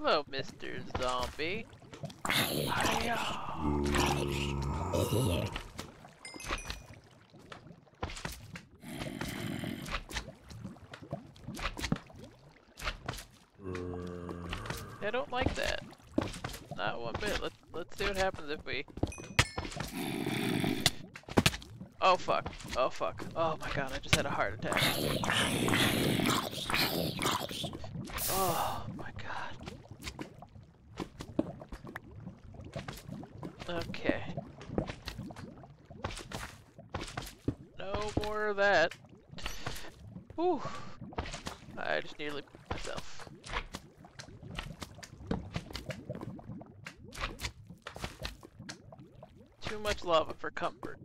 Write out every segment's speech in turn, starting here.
Hello, Mr. Zombie. I don't like that. Not one bit. Let's let's see what happens if we. Oh fuck. Oh fuck. Oh my god, I just had a heart attack. Oh my god. Okay. No more of that. Whew. I just nearly myself. Too much lava for comfort.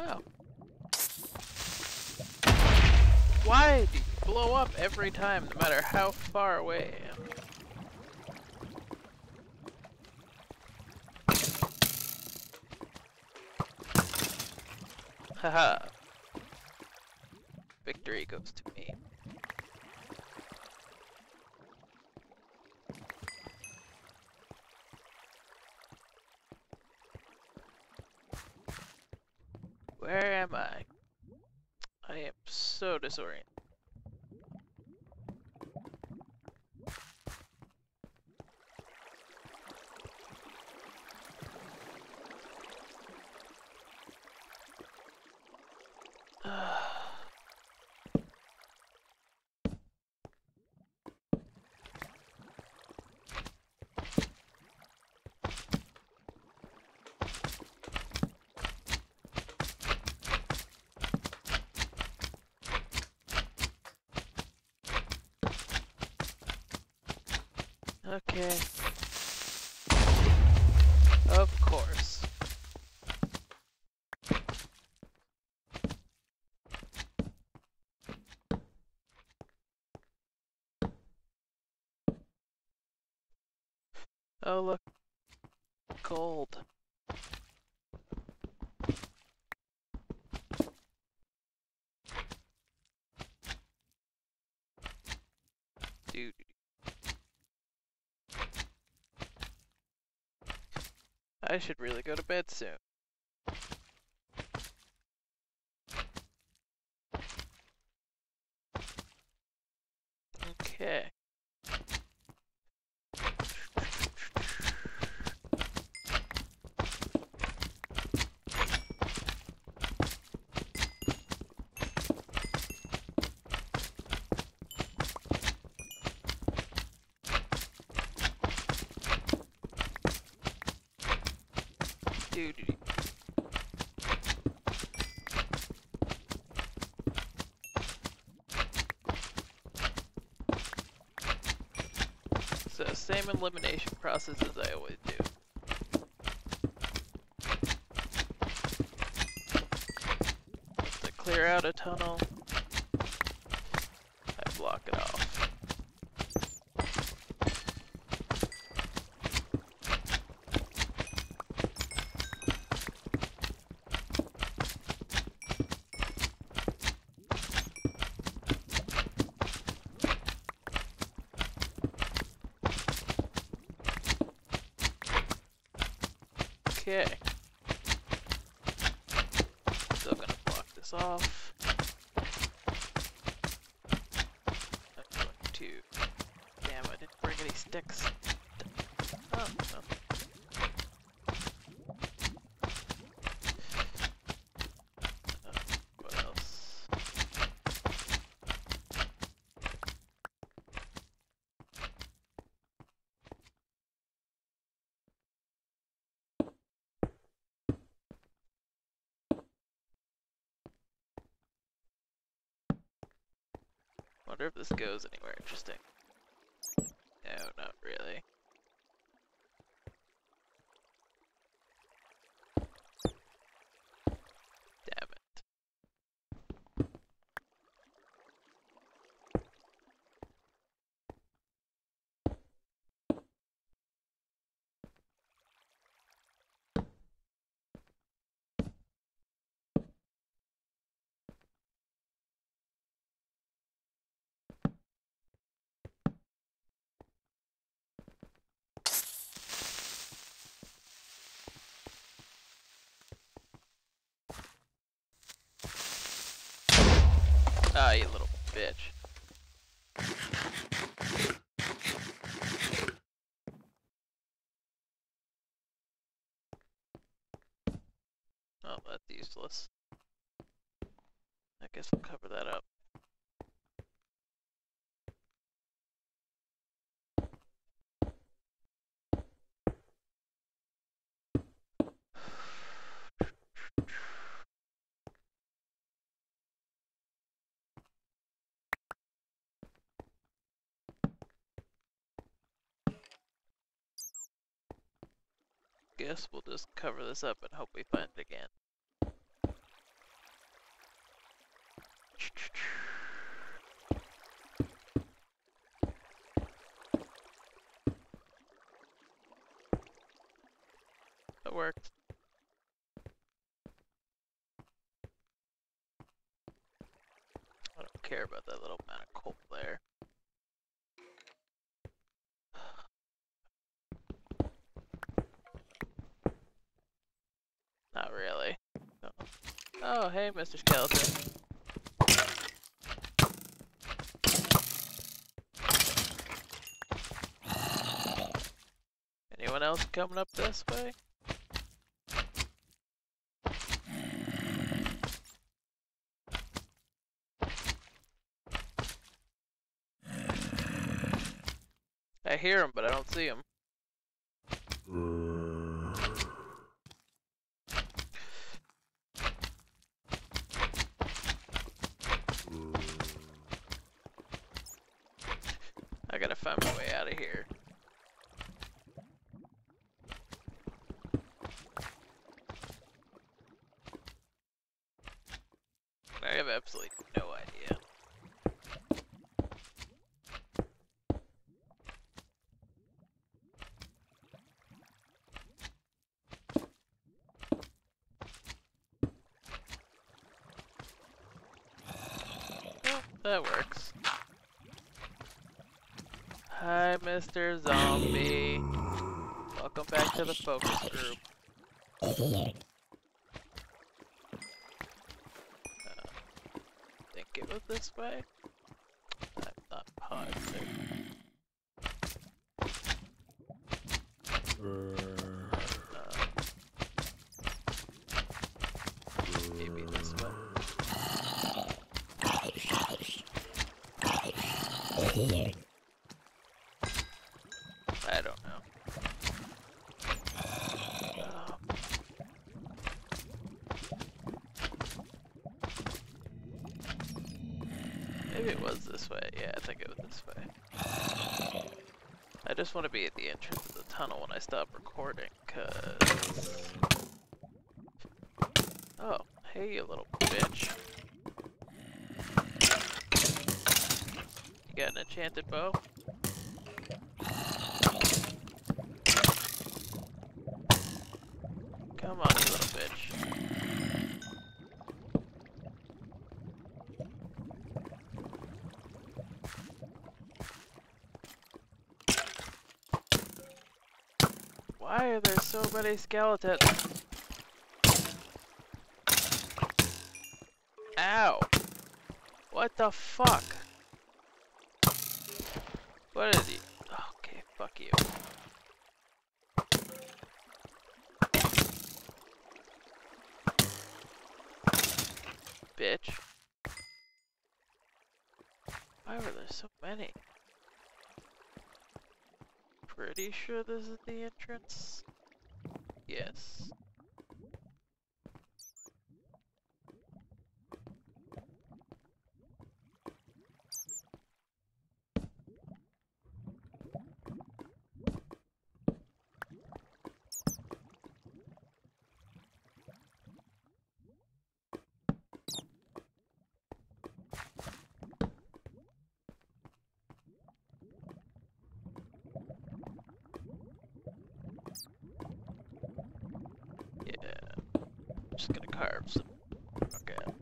Oh. Why do you blow up every time, no matter how far away I am? Haha. Victory goes to me. Where am I? I am so disoriented. Okay. Of course. Oh look. Gold. Dude. I should really go to bed soon. Okay. Dude. So same elimination process as I always do. To clear out a tunnel, I block it off. Okay. Still gonna block this off. I'm going to. Damn, I didn't bring any sticks. Oh, no. Uh, what else? Wonder if this goes anywhere interesting. No, not really. Damn it. Ah, you little bitch. Oh, that's useless. I guess we'll cover that up. Guess we'll just cover this up and hope we find it again. That worked. I don't care about that little amount of coal there. Not really. No. Oh, hey, Mr. Skeleton. Anyone else coming up this way? I hear him, but I don't see him. I gotta find my way out of here. I have absolutely no idea. That works. Hi, Mr. Zombie. Welcome back to the focus group. this way? Not positive. Maybe it was this way. Yeah, I think it was this way. I just want to be at the entrance of the tunnel when I stop recording, cause... Oh, hey you little bitch. You got an enchanted bow? Come on, you little bitch. Are so many skeletons? Ow! What the fuck? What is he? Okay, fuck you. Bitch. Why were there so many? Pretty sure this is the entrance? Yes. Yeah. Just gonna carve some. Okay.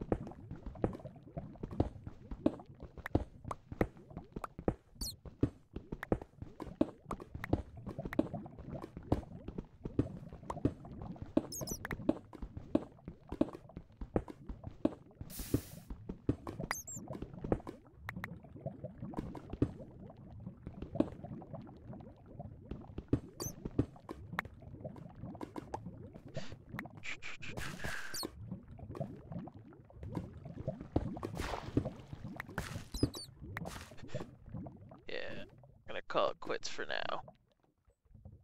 Call it quits for now.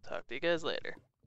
Talk to you guys later.